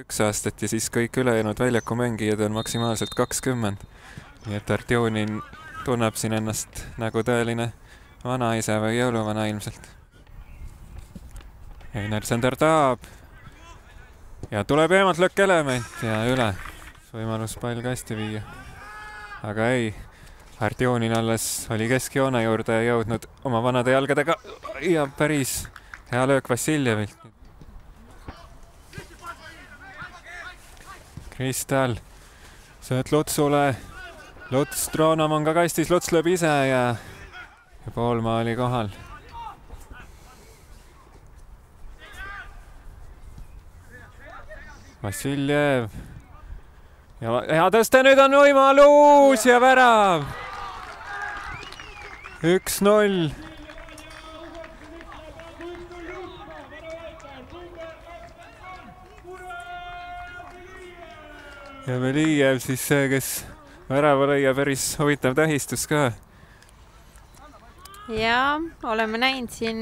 üks aastat ja siis kõik ülejäänud väljaku mängijad on maksimaalselt kakskümmend. nii et Artjonin tunneb siin ennast nagu tõeline vanaisa või jõuluvana ilmselt. Einar Sender taab ja tuleb eemalt löökelement ja üle. võimalus pall kasti viia. aga ei, Artjonin alles oli keskjoone juurde jõudnud oma vanade jalgadega ja päris hea löök Vassiljevilt. Kristal, sööt Lutsule. Luts, Troonom on ka kastis, Luts lööb ise ja, ja poolmaa oli kohal. Vassiljev. ja hea tõste, nüüd on võimalus ja värav. üks-null ja Velijev siis see, kes värava lõi ja päris huvitav tähistus ka. ja oleme näinud siin.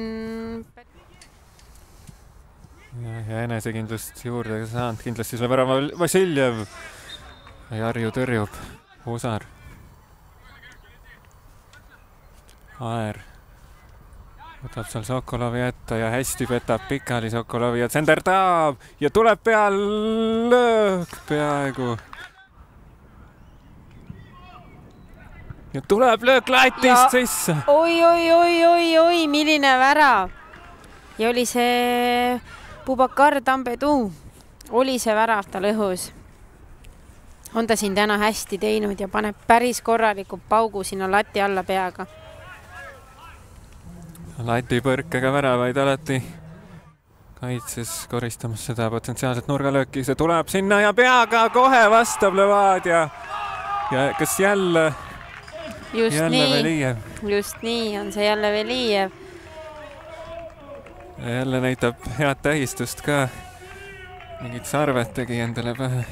ja, enesekindlust juurde saanud kindlasti selle värava Vassiljev. Jarju tõrjub, Usar. Aer võtab seal Sokolovi ette ja hästi petab pikali Sokolovi ja tsenderdab ja tuleb peal löök peaaegu. ja tuleb löök latist sisse. oi, oi, oi, oi, oi, milline värav. ja oli see Bubakar Tambedu, oli see värav tal õhus. on ta siin täna hästi teinud ja paneb päris korraliku paugu sinna lati alla peaga lati põrkega väravaid alati kaitses koristamas seda potentsiaalset nurgalööki, see tuleb sinna ja peaga kohe vastab Levadia. ja kas jälle? just jälle nii, just nii on see jälle Velijev. jälle näitab head tähistust ka. mingid sarved tegi endale pähe.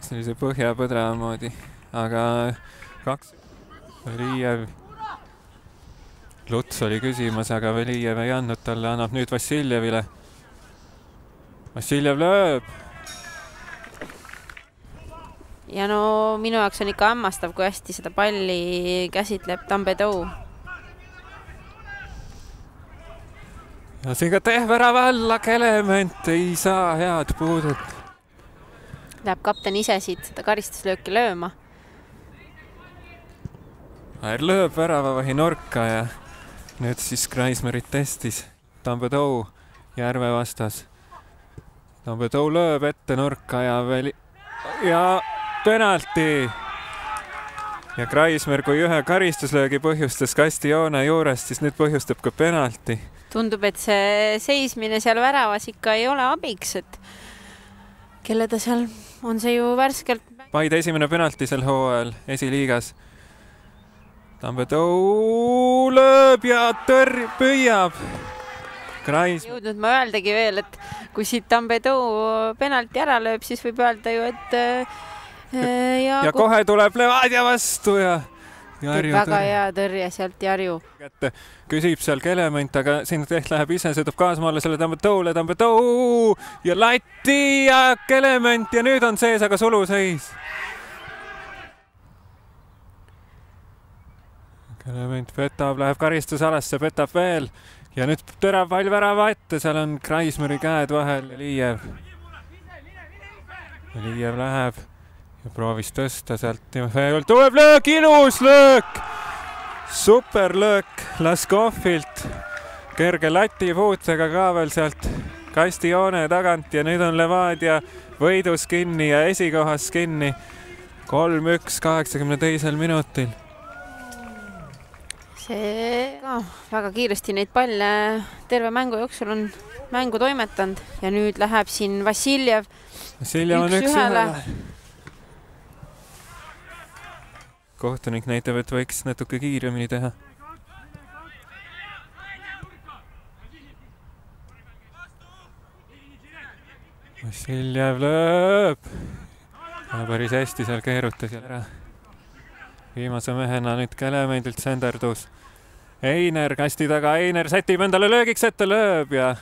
sellise põhjapõdra moodi, aga kaks, Velijev Luts oli küsimas, aga Velijev ei andnud talle, annab nüüd Vassiljevile. Vassiljev lööb. ja no minu jaoks on ikka hämmastav, kui hästi seda palli käsitleb Tambedou. ja siin ka tehvärava alla, Kelement ei saa head puudut. Läheb kapten ise siit seda karistuslööki lööma. lööb väravavahi nurka ja nüüd siis Kreismerit testis. Tambedou Järve vastas. Tambedou lööb ette nurka ja veel ja penalti. ja Kreismer, kui ühe karistuslöögi põhjustas kastijoone juurest, siis nüüd põhjustab ka penalti. tundub, et see seismine seal väravas ikka ei ole abiks, et kelle ta seal, on see ju värskelt. Paide esimene penalti sel hooajal esiliigas Tambedou lööb ja tõrj-, püüab. Krais. jõudnud ma öeldagi veel, et kui siit Tambedou penalti ära lööb, siis võib öelda ju, et äh, ja, ja kohe tuleb Levadia vastu ja Jarju väga hea tõrje sealt Jarju. kätte, küsib seal Kelement, aga siin Teht läheb ise, sõidab kaasmaale selle Tambedoule, Tambedou ja lati ja Kelement ja nüüd on sees aga suluseis element petab, läheb karistusalasse, petab veel. Ja nüüd terav pall värava ette, seal on Kreismeri käed vahel, Liiev. Liiev läheb ja proovis tõsta sealt, tuleb löök, ilus löök, superlöök Laskovilt, kerge latipuutega ka veel sealt kastijoone tagant ja nüüd on Levadia võidus kinni ja esikohas kinni. kolm-üks kaheksakümne teisel minutil see ka väga kiiresti neid palle terve mängu jooksul on mängu toimetanud ja nüüd läheb siin Vassiljev. Vassiljev on üks ühele. kohtunik näitab, et võiks natuke kiiremini teha. Vassiljev lööb. päris hästi seal keerutas ära viimase mehena nüüd Kelemendilt senderdus. Einer kasti taga, Einer sätib endale löögiks ette, lööb ja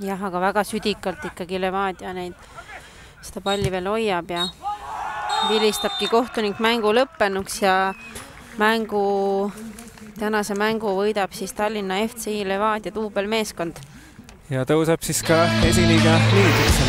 jah, aga väga südikalt ikkagi Levadia neid, seda palli veel hoiab ja vilistabki kohtunik mängu lõppenuks ja mängu, tänase mängu võidab siis Tallinna FCI Levadia duubelmeeskond. ja tõuseb siis ka esiliiga liidriks